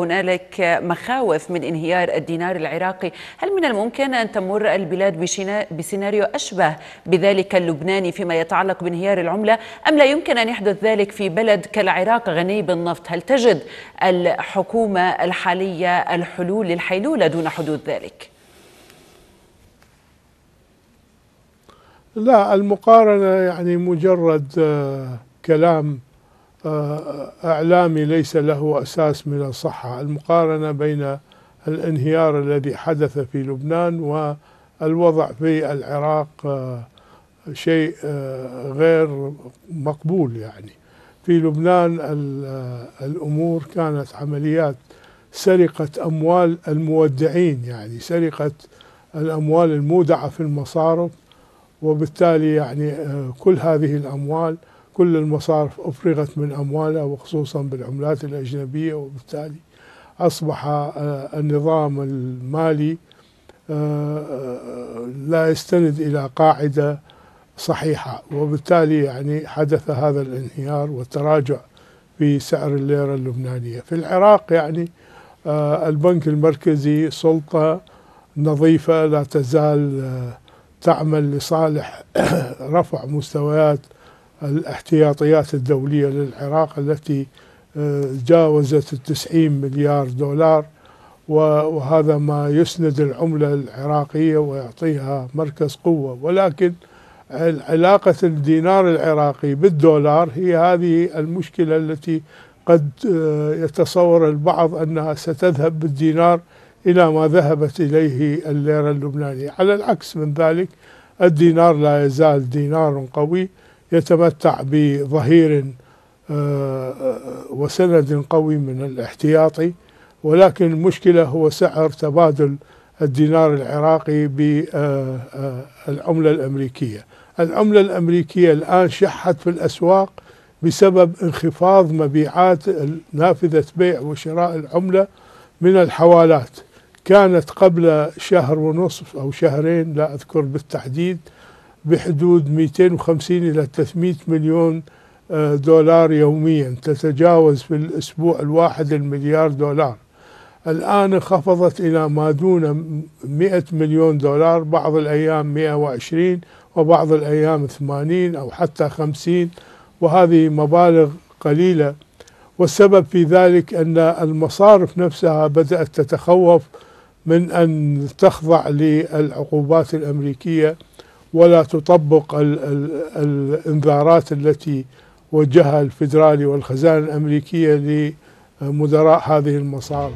هنالك مخاوف من انهيار الدينار العراقي هل من الممكن أن تمر البلاد بسيناريو أشبه بذلك اللبناني فيما يتعلق بانهيار العملة أم لا يمكن أن يحدث ذلك في بلد كالعراق غني بالنفط هل تجد الحكومة الحالية الحلول للحيلولة دون حدوث ذلك؟ لا المقارنة يعني مجرد كلام إعلامي ليس له أساس من الصحة. المقارنة بين الانهيار الذي حدث في لبنان والوضع في العراق شيء غير مقبول يعني. في لبنان الأمور كانت عمليات سرقة أموال المودعين يعني سرقة الأموال المودعة في المصارف وبالتالي يعني كل هذه الأموال كل المصارف أفرغت من أموالها وخصوصا بالعملات الأجنبية وبالتالي أصبح آه، النظام المالي آه، آه، لا يستند إلى قاعدة صحيحة. وبالتالي يعني حدث هذا الانهيار والتراجع في سعر الليرة اللبنانية. في العراق يعني البنك المركزي سلطة نظيفة لا تزال تعمل لصالح رفع مستويات الاحتياطيات الدولية للعراق التي آه، جاوزت التسعين مليار دولار وهذا ما يسند العملة العراقية ويعطيها مركز قوة. ولكن علاقة الدينار العراقي بالدولار هي هذه المشكلة التي قد آه، يتصور البعض أنها ستذهب بالدينار إلى ما ذهبت إليه الليرة اللبنانية. على العكس من ذلك الدينار لا يزال دينار قوي. يتمتع بظهير آه، آه، وسند قوي من الاحتياطي ولكن المشكلة هو سعر تبادل الدينار العراقي بالعملة الأمريكية. العملة الأمريكية الآن شحت في الأسواق بسبب انخفاض مبيعات نافذة بيع وشراء العملة من الحوالات. كانت قبل شهر ونصف أو شهرين لا أذكر بالتحديد بحدود 250 إلى 300 مليون آه، دولار يوميا. تتجاوز في الأسبوع الواحد المليار دولار. الآن انخفضت إلى ما دون 100 مليون دولار بعض الأيام 120 وبعض الأيام 80 أو حتى 50 وهذه مبالغ قليلة. والسبب في ذلك أن المصارف نفسها بدأت تتخوف من أن تخضع للعقوبات الأمريكية. ولا تطبق ال ال الانذارات التي وجهها الفدرالي والخزانة الأمريكية لمدراء هذه المصارف